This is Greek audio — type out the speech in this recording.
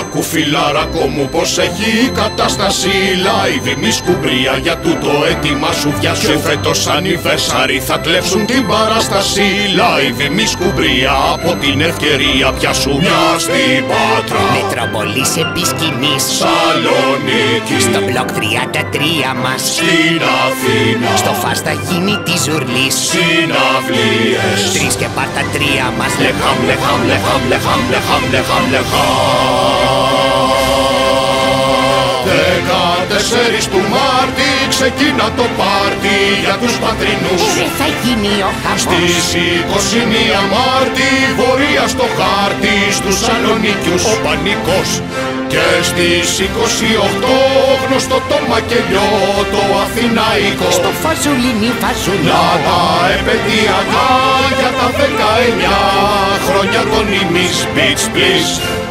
Ακού φιλαράκο μου πως έχει η κατάσταση. Live μη σκουμπρία για τούτο έτοιμα σου βιάσου Και φέτος ανιβέρσαρι θα κλέψουν την παράσταση. Live μη σκουμπρία από την ευκαιρία πιάσου Μια στην Πάτρα. Μετροπολής επισκηνής. Σαλονίκη Στο μπλοκ 33 μας. Στην Αθήνα. Στο φας θα γίνει τη ζουρλής. Συναυλίες. Τρεις και πάρτα τρία μας. Λεχάμ, λεχάμ, λεχάμ, λεχάμ, λεχάμ, λεχάμ, λεχάμ Δεκατέσσερις του Μάρτη ξεκίνα το πάρτι για τους πατρινούς. Δεν θα γίνει ο χαμός. Στις 21 Μάρτη βορεία στο χάρτη στους Σαλονίκιους. Ο πανικός και στις 28 γνωστό το μακελιό το Αθηναϊκό. Στο φαζουλίνι φαζουλό να τα επαιτειακά για τα 19 χρόνια των ημις Beach Please